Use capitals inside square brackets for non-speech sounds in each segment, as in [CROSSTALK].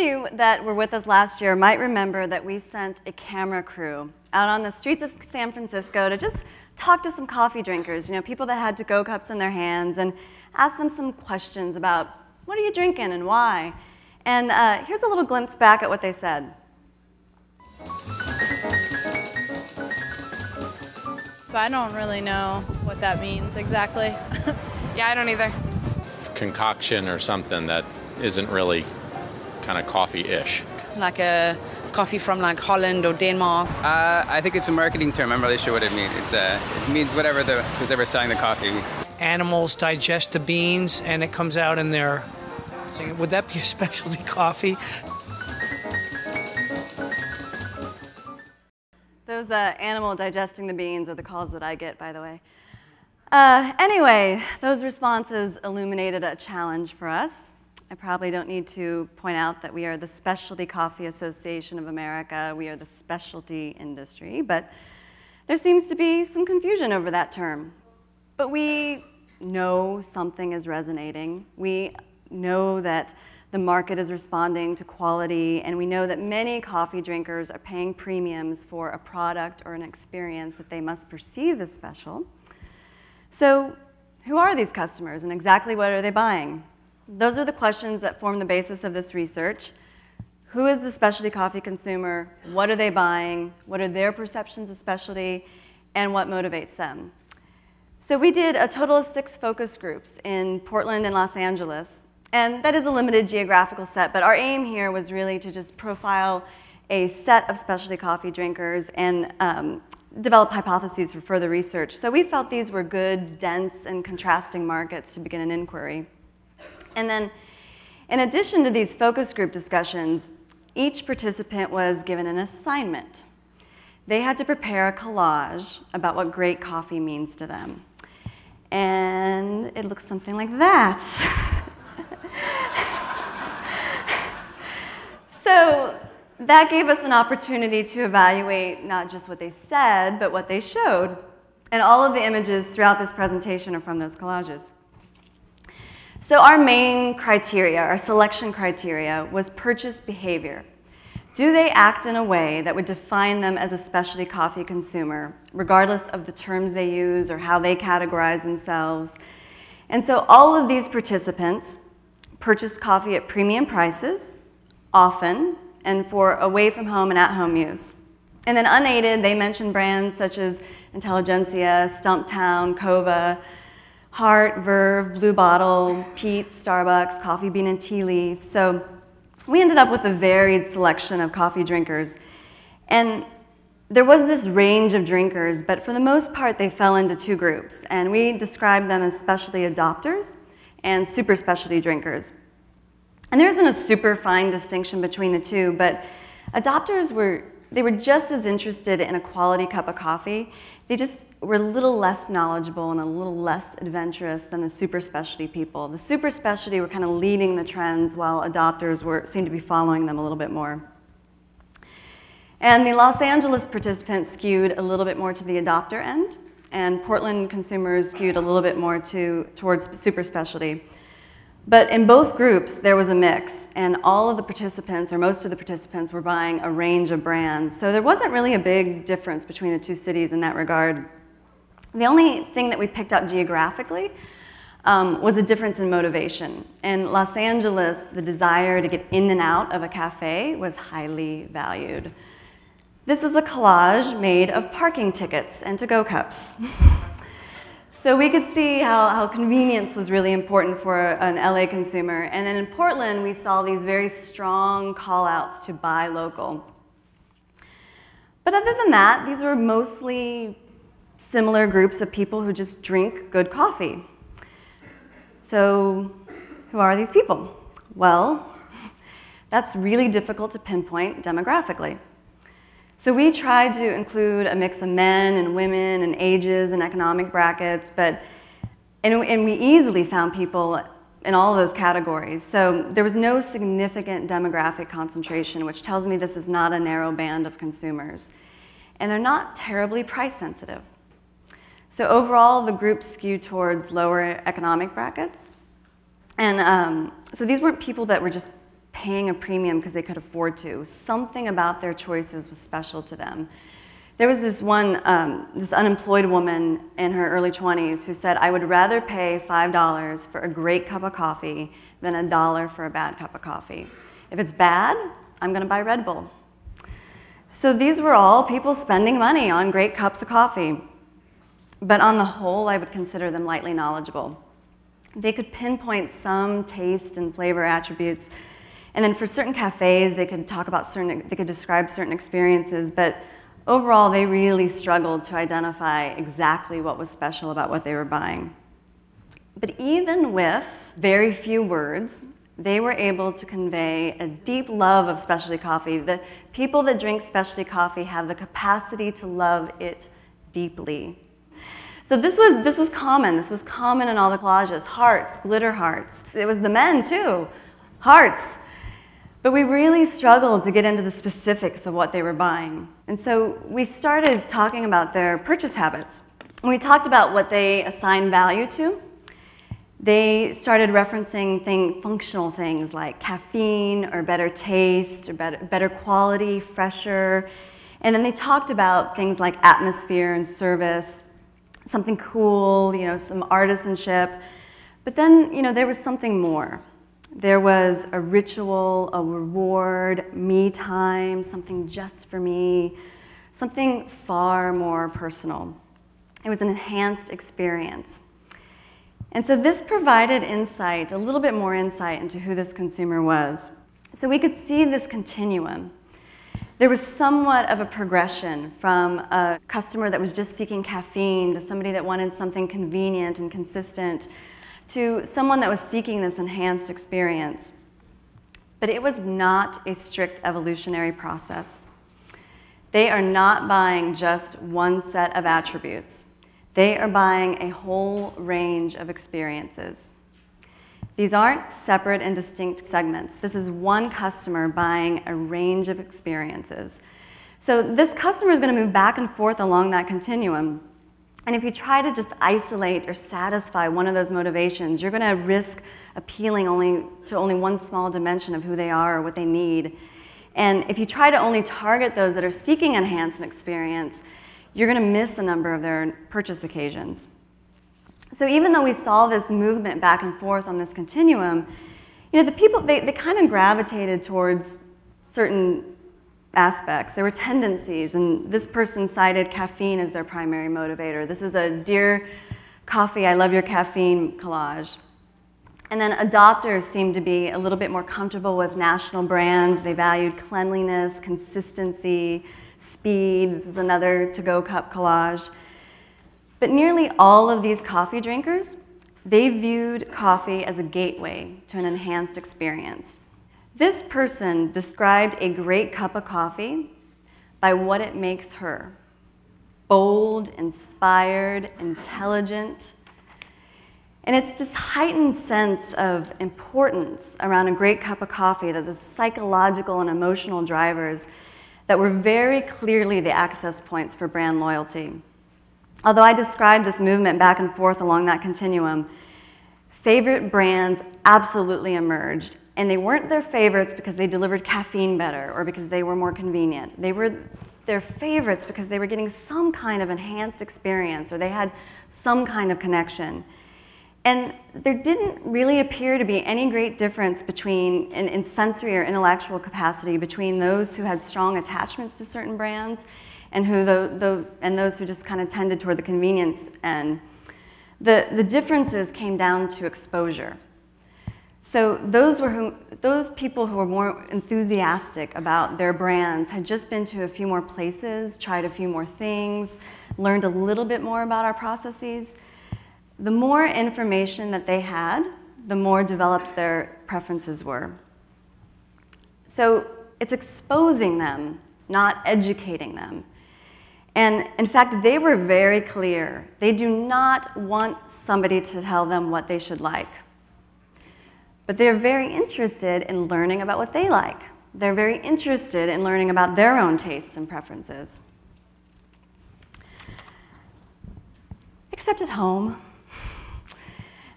you that were with us last year might remember that we sent a camera crew out on the streets of San Francisco to just talk to some coffee drinkers, you know, people that had to-go cups in their hands, and ask them some questions about what are you drinking and why. And uh, here's a little glimpse back at what they said. But I don't really know what that means exactly. [LAUGHS] yeah, I don't either. Concoction or something that isn't really kind of coffee-ish. Like a coffee from like Holland or Denmark. Uh, I think it's a marketing term. I'm not really sure what it means. It's, uh, it means whatever the who's ever selling the coffee. Animals digest the beans and it comes out in their. Would that be a [LAUGHS] specialty coffee? Those uh, animal digesting the beans are the calls that I get, by the way. Uh, anyway, those responses illuminated a challenge for us. I probably don't need to point out that we are the Specialty Coffee Association of America. We are the specialty industry, but there seems to be some confusion over that term. But we know something is resonating. We know that the market is responding to quality, and we know that many coffee drinkers are paying premiums for a product or an experience that they must perceive as special. So who are these customers, and exactly what are they buying? Those are the questions that form the basis of this research. Who is the specialty coffee consumer? What are they buying? What are their perceptions of specialty? And what motivates them? So we did a total of six focus groups in Portland and Los Angeles. And that is a limited geographical set, but our aim here was really to just profile a set of specialty coffee drinkers and um, develop hypotheses for further research. So we felt these were good, dense, and contrasting markets to begin an inquiry. And then, in addition to these focus group discussions, each participant was given an assignment. They had to prepare a collage about what great coffee means to them. And it looks something like that. [LAUGHS] so that gave us an opportunity to evaluate not just what they said, but what they showed. And all of the images throughout this presentation are from those collages. So our main criteria, our selection criteria, was purchase behavior. Do they act in a way that would define them as a specialty coffee consumer, regardless of the terms they use or how they categorize themselves? And so all of these participants purchased coffee at premium prices, often, and for away from home and at home use. And then unaided, they mentioned brands such as Intelligentsia, Stumptown, Coava, Heart, Verve, Blue Bottle, Peet's, Starbucks, Coffee Bean and Tea Leaf. So we ended up with a varied selection of coffee drinkers. And there was this range of drinkers, but for the most part, they fell into two groups. And we described them as specialty adopters and super specialty drinkers. And there isn't a super fine distinction between the two, but adopters were, they were just as interested in a quality cup of coffee. They just were a little less knowledgeable and a little less adventurous than the super specialty people. The super specialty were kind of leading the trends while adopters were, seemed to be following them a little bit more. And the Los Angeles participants skewed a little bit more to the adopter end, and Portland consumers skewed a little bit more to, towards super specialty. But in both groups, there was a mix, and all of the participants, or most of the participants, were buying a range of brands. So there wasn't really a big difference between the two cities in that regard. The only thing that we picked up geographically um, was a difference in motivation. In Los Angeles, the desire to get in and out of a cafe was highly valued. This is a collage made of parking tickets and to-go cups. [LAUGHS] So we could see how, how convenience was really important for an LA consumer. And then in Portland, we saw these very strong call outs to buy local. But other than that, these were mostly similar groups of people who just drink good coffee. So who are these people? Well, that's really difficult to pinpoint demographically. So we tried to include a mix of men and women and ages and economic brackets, but, and, and we easily found people in all of those categories. So there was no significant demographic concentration, which tells me this is not a narrow band of consumers. And they're not terribly price sensitive. So overall, the group skewed towards lower economic brackets. And um, so these weren't people that were just paying a premium because they could afford to. Something about their choices was special to them. There was this one, um, this unemployed woman in her early 20s who said, I would rather pay $5 for a great cup of coffee than a dollar for a bad cup of coffee. If it's bad, I'm going to buy Red Bull. So these were all people spending money on great cups of coffee. But on the whole, I would consider them lightly knowledgeable. They could pinpoint some taste and flavor attributes. And then for certain cafes, they could talk about certain, they could describe certain experiences. But overall, they really struggled to identify exactly what was special about what they were buying. But even with very few words, they were able to convey a deep love of specialty coffee. The people that drink specialty coffee have the capacity to love it deeply. So this was, this was common. This was common in all the collages. Hearts, glitter hearts. It was the men too, hearts. But we really struggled to get into the specifics of what they were buying. And so we started talking about their purchase habits. And we talked about what they assign value to they started referencing thing, functional things like caffeine or better taste or better, better quality, fresher. And then they talked about things like atmosphere and service, something cool, you know, some artisanship. But then, you know, there was something more. There was a ritual, a reward, me time, something just for me, something far more personal. It was an enhanced experience. And so this provided insight, a little bit more insight into who this consumer was. So we could see this continuum. There was somewhat of a progression from a customer that was just seeking caffeine to somebody that wanted something convenient and consistent to someone that was seeking this enhanced experience. But it was not a strict evolutionary process. They are not buying just one set of attributes. They are buying a whole range of experiences. These aren't separate and distinct segments. This is one customer buying a range of experiences. So this customer is going to move back and forth along that continuum. And if you try to just isolate or satisfy one of those motivations, you're going to risk appealing only to only one small dimension of who they are or what they need. And if you try to only target those that are seeking enhanced experience, you're going to miss a number of their purchase occasions. So even though we saw this movement back and forth on this continuum, you know, the people, they, they kind of gravitated towards certain aspects. There were tendencies, and this person cited caffeine as their primary motivator. This is a Dear Coffee, I love your caffeine collage. And then adopters seemed to be a little bit more comfortable with national brands. They valued cleanliness, consistency, speed. This is another to-go cup collage. But nearly all of these coffee drinkers, they viewed coffee as a gateway to an enhanced experience. This person described a great cup of coffee by what it makes her. Bold, inspired, intelligent. And it's this heightened sense of importance around a great cup of coffee that the psychological and emotional drivers that were very clearly the access points for brand loyalty. Although I described this movement back and forth along that continuum, favorite brands absolutely emerged. And they weren't their favorites because they delivered caffeine better or because they were more convenient. They were their favorites because they were getting some kind of enhanced experience or they had some kind of connection. And there didn't really appear to be any great difference between, in, in, sensory or intellectual capacity, between those who had strong attachments to certain brands and, who the, the, and those who just kind of tended toward the convenience end. The, the differences came down to exposure. So those, were who, those people who were more enthusiastic about their brands had just been to a few more places, tried a few more things, learned a little bit more about our processes, the more information that they had, the more developed their preferences were. So it's exposing them, not educating them. And in fact, they were very clear. They do not want somebody to tell them what they should like. But they're very interested in learning about what they like. They're very interested in learning about their own tastes and preferences. Except at home.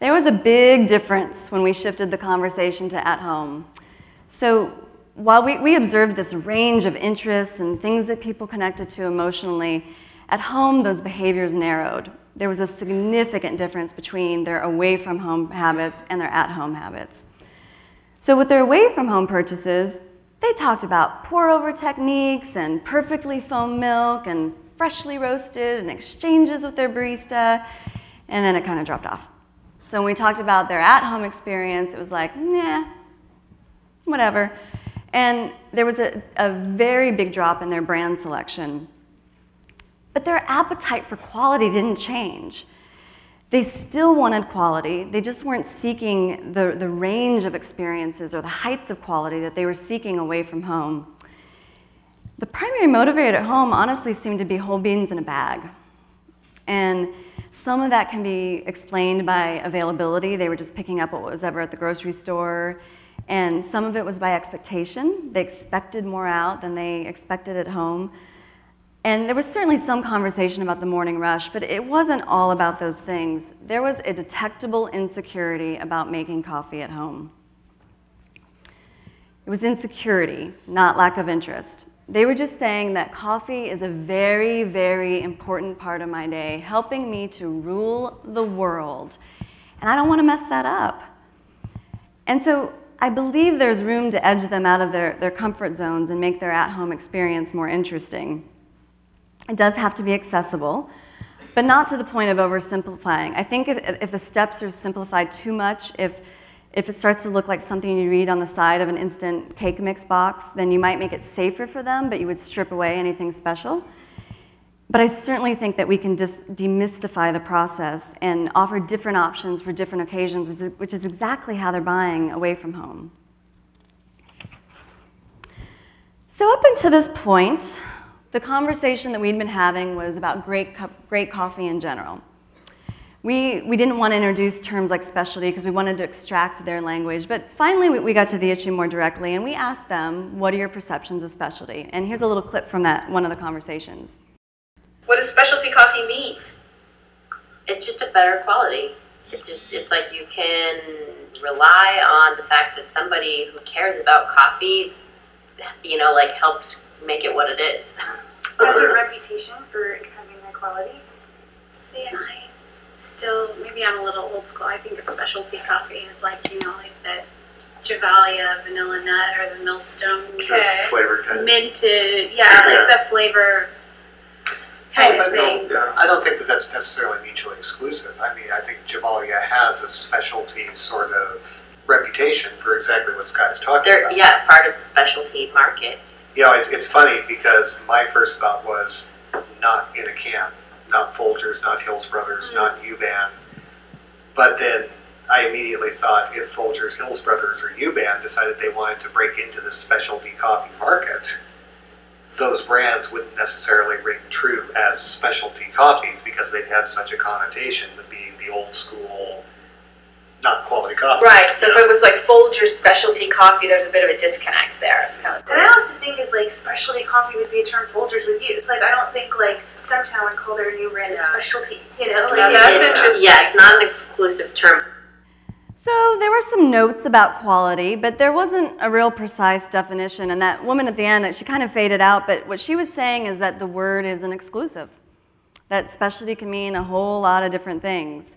There was a big difference when we shifted the conversation to at home. So while we, we observed this range of interests and things that people connected to emotionally, at home those behaviors narrowed. There was a significant difference between their away from home habits and their at home habits. So with their away from home purchases, they talked about pour over techniques and perfectly foamed milk and freshly roasted and exchanges with their barista, and then it kind of dropped off. So when we talked about their at home experience, it was like, nah, whatever. And there was a, a very big drop in their brand selection. But their appetite for quality didn't change. They still wanted quality, they just weren't seeking the, the range of experiences or the heights of quality that they were seeking away from home. The primary motivator at home honestly seemed to be whole beans in a bag. And some of that can be explained by availability. They were just picking up what was ever at the grocery store. And some of it was by expectation. They expected more out than they expected at home. And there was certainly some conversation about the morning rush, but it wasn't all about those things. There was a detectable insecurity about making coffee at home. It was insecurity, not lack of interest. They were just saying that coffee is a very, very important part of my day, helping me to rule the world. And I don't want to mess that up. And so I believe there's room to edge them out of their, their comfort zones and make their at home experience more interesting. It does have to be accessible, but not to the point of oversimplifying. I think if, if the steps are simplified too much, if, if it starts to look like something you read on the side of an instant cake mix box, then you might make it safer for them, but you would strip away anything special. But I certainly think that we can just demystify the process and offer different options for different occasions, which is exactly how they're buying away from home. So, up until this point, the conversation that we'd been having was about great, great coffee in general. We, we didn't want to introduce terms like specialty because we wanted to extract their language, but finally we, we got to the issue more directly and we asked them, what are your perceptions of specialty? And here's a little clip from that, one of the conversations. What does specialty coffee mean? It's just a better quality. It's just, it's like you can rely on the fact that somebody who cares about coffee, you know, like helped make it what it is. [LAUGHS] Has a reputation for having high quality. See, I still maybe I'm a little old school. I think of specialty coffee as like you know like the Gevalia vanilla nut or the Millstone okay. flavor kind minted. Yeah, yeah, like the flavor kind of thing. yeah, I don't think that that's necessarily mutually exclusive. I mean, I think Gevalia has a specialty sort of reputation for exactly what Scott's talking They're, about. Yeah, part of the specialty market you know, it's, it's funny because my first thought was not in a can, not Folgers, not Hills Brothers, mm. not Yuban. But then I immediately thought if Folgers, Hills Brothers, or Yuban decided they wanted to break into the specialty coffee market, those brands wouldn't necessarily ring true as specialty coffees because they'd had such a connotation with being the old school not quality coffee. Right. So if it was like Folgers specialty coffee, there's a bit of a disconnect there. It's kind of. And I also think is like specialty coffee would be a term Folgers would use. Like I don't think like Stumptown would call their new brand yeah. a specialty. You know, like that's interesting. Yeah, it's not an exclusive term. So there were some notes about quality, but there wasn't a real precise definition. And that woman at the end, she kind of faded out. But what she was saying is that the word is an exclusive. That specialty can mean a whole lot of different things.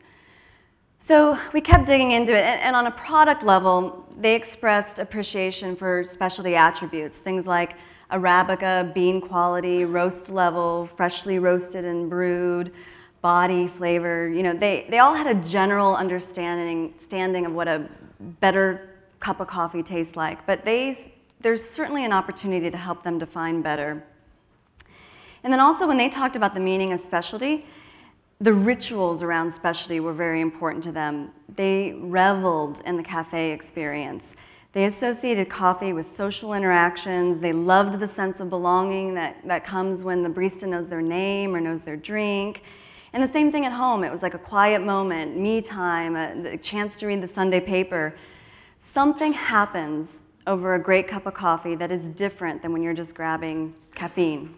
So we kept digging into it, and, on a product level, they expressed appreciation for specialty attributes, things like Arabica, bean quality, roast level, freshly roasted and brewed, body, flavor. You know, they, they all had a general understanding standing of what a better cup of coffee tastes like, but they, there's certainly an opportunity to help them define better. And then also when they talked about the meaning of specialty, the rituals around specialty were very important to them. They reveled in the cafe experience. They associated coffee with social interactions. They loved the sense of belonging that, that comes when the barista knows their name or knows their drink. And the same thing at home. It was like a quiet moment, me time, uh, a, a chance to read the Sunday paper. Something happens over a great cup of coffee that is different than when you're just grabbing caffeine.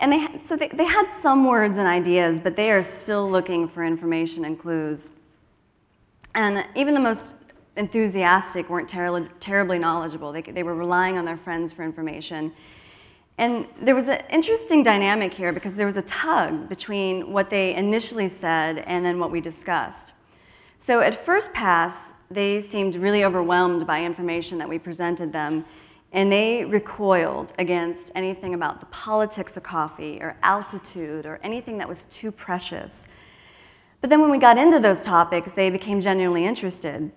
And they, so they, they had some words and ideas, but they are still looking for information and clues. And even the most enthusiastic, weren't ter- terribly knowledgeable. They, they were relying on their friends for information. And there was an interesting dynamic here because there was a tug between what they initially said and then what we discussed. So at first pass, they seemed really overwhelmed by information that we presented them, and they recoiled against anything about the politics of coffee or altitude or anything that was too precious. But then when we got into those topics, they became genuinely interested.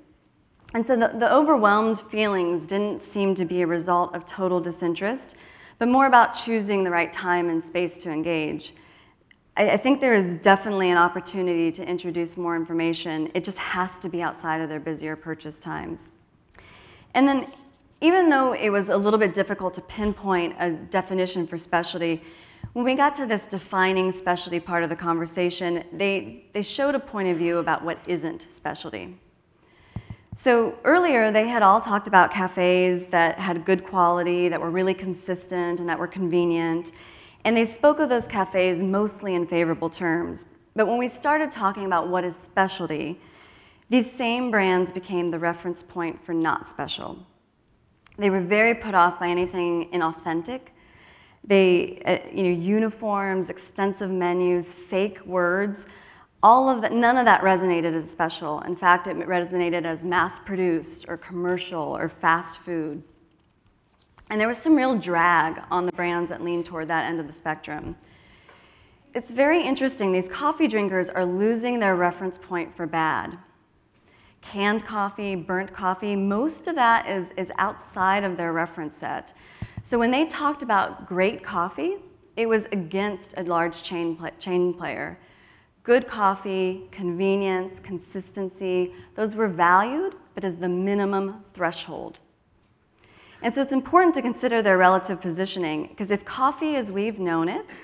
And so the, the overwhelmed feelings didn't seem to be a result of total disinterest, but more about choosing the right time and space to engage. I, I think there is definitely an opportunity to introduce more information. It just has to be outside of their busier purchase times. And then, even though it was a little bit difficult to pinpoint a definition for specialty, when we got to this defining specialty part of the conversation, they, they showed a point of view about what isn't specialty. So earlier, they had all talked about cafes that had good quality, that were really consistent, and that were convenient. And they spoke of those cafes mostly in favorable terms. But when we started talking about what is specialty, these same brands became the reference point for not special. They were very put off by anything inauthentic they, uh, you know, uniforms, extensive menus, fake words, all of that, none of that resonated as special. In fact, it resonated as mass produced or commercial or fast food. And there was some real drag on the brands that leaned toward that end of the spectrum. It's very interesting. These coffee drinkers are losing their reference point for bad. Canned coffee, burnt coffee, most of that is, is outside of their reference set. So when they talked about great coffee, it was against a large chain, chain player. Good coffee, convenience, consistency, those were valued, but as the minimum threshold. And so it's important to consider their relative positioning, because if coffee as we've known it,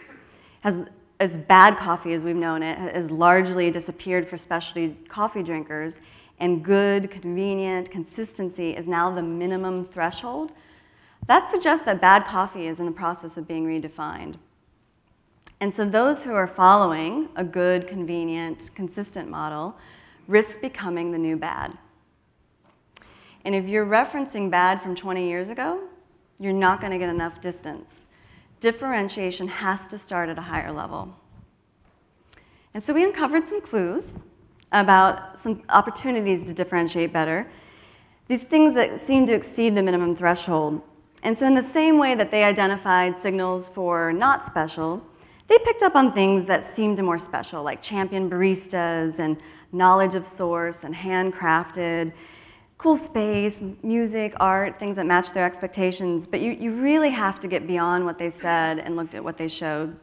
has, as bad coffee as we've known it, has largely disappeared for specialty coffee drinkers, and good, convenient, consistency is now the minimum threshold, that suggests that bad coffee is in the process of being redefined. And so those who are following a good, convenient, consistent model risk becoming the new bad. And if you're referencing bad from 20 years ago, you're not going to get enough distance. Differentiation has to start at a higher level. And so we uncovered some clues about some opportunities to differentiate better. These things that seem to exceed the minimum threshold and so, in the same way that they identified signals for not special, they picked up on things that seemed more special, like champion baristas and knowledge of source and handcrafted, cool space, music, art, things that match their expectations. But you, you really have to get beyond what they said and looked at what they showed.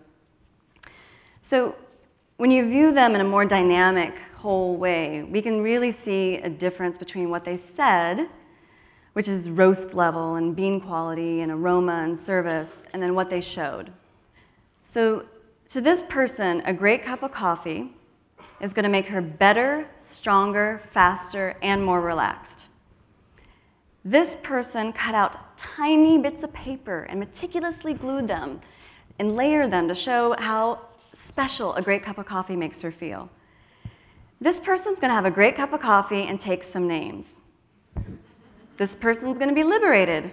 So, when you view them in a more dynamic, whole way, we can really see a difference between what they said which is roast level and bean quality and aroma and service, and then what they showed. So, to this person, a great cup of coffee is going to make her better, stronger, faster, and more relaxed. This person cut out tiny bits of paper and meticulously glued them and layered them to show how special a great cup of coffee makes her feel. This person's going to have a great cup of coffee and take some names. This person's going to be liberated.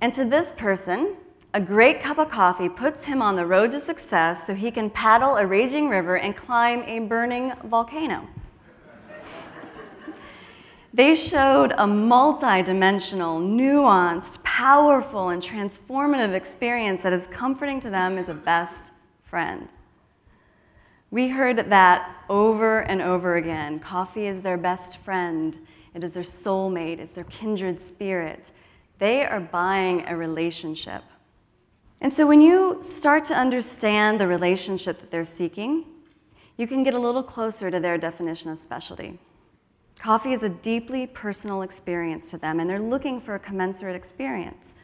And to this person, a great cup of coffee puts him on the road to success so he can paddle a raging river and climb a burning volcano. they showed a multidimensional, nuanced, powerful, and transformative experience that is comforting to them as a best friend. We heard that over and over again. Coffee is their best friend. It is their soulmate, it's their kindred spirit. They are buying a relationship. And so when you start to understand the relationship that they're seeking, you can get a little closer to their definition of specialty. Coffee is a deeply personal experience to them, and they're looking for a commensurate experience.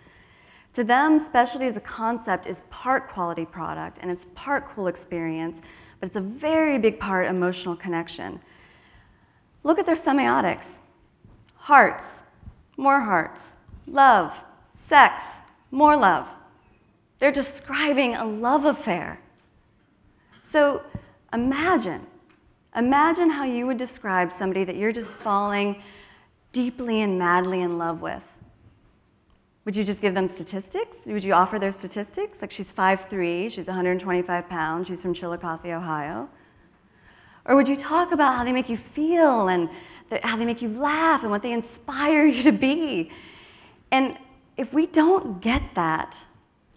To them, specialty as a concept is part quality product and it's part cool experience, but it's a very big part emotional connection. Look at their semiotics hearts, more hearts, love, sex, more love. They're describing a love affair. So imagine, imagine how you would describe somebody that you're just falling deeply and madly in love with? Would you just give them statistics? Would you offer their statistics? Like she's 5'3, she's 125 pounds, she's from Chillicothe, Ohio. Or would you talk about how they make you feel and how they make you laugh and what they inspire you to be? And if we don't get that,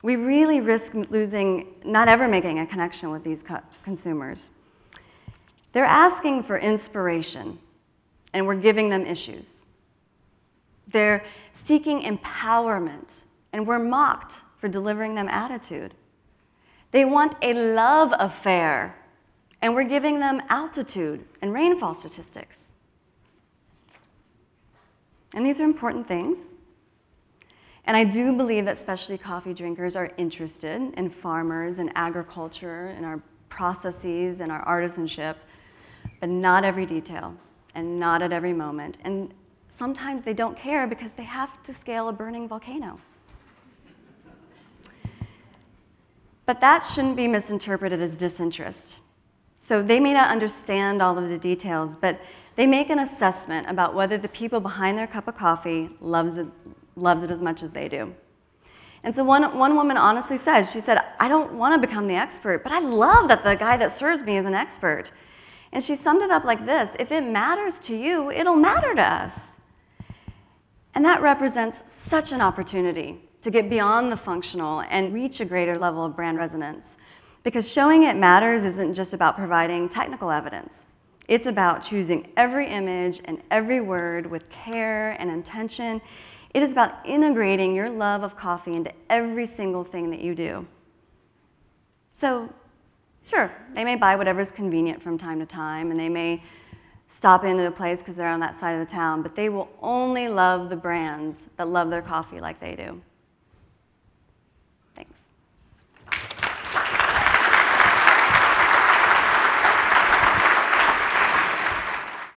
we really risk losing, not ever making a connection with these co consumers. They're asking for inspiration, and we're giving them issues. They're seeking empowerment, and we're mocked for delivering them attitude. They want a love affair, and we're giving them altitude and rainfall statistics. And these are important things. And I do believe that specialty coffee drinkers are interested in farmers and agriculture and our processes and our artisanship, but not every detail and not at every moment. And sometimes they don't care because they have to scale a burning volcano. But that shouldn't be misinterpreted as disinterest. So they may not understand all of the details, but they make an assessment about whether the people behind their cup of coffee loves it, loves it as much as they do. And so one, one woman honestly said, she said, I don't want to become the expert, but I love that the guy that serves me is an expert. And she summed it up like this If it matters to you, it'll matter to us. And that represents such an opportunity to get beyond the functional and reach a greater level of brand resonance. Because showing it matters isn't just about providing technical evidence. It's about choosing every image and every word with care and intention. It is about integrating your love of coffee into every single thing that you do. So, sure, they may buy whatever's convenient from time to time, and they may stop into a place because they're on that side of the town, but they will only love the brands that love their coffee like they do.